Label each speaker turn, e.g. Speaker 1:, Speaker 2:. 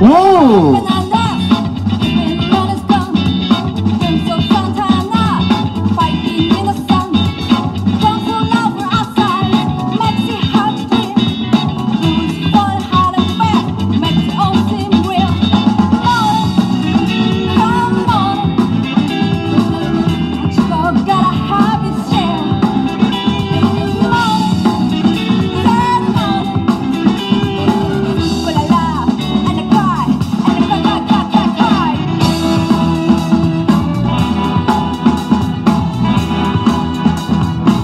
Speaker 1: Whoa!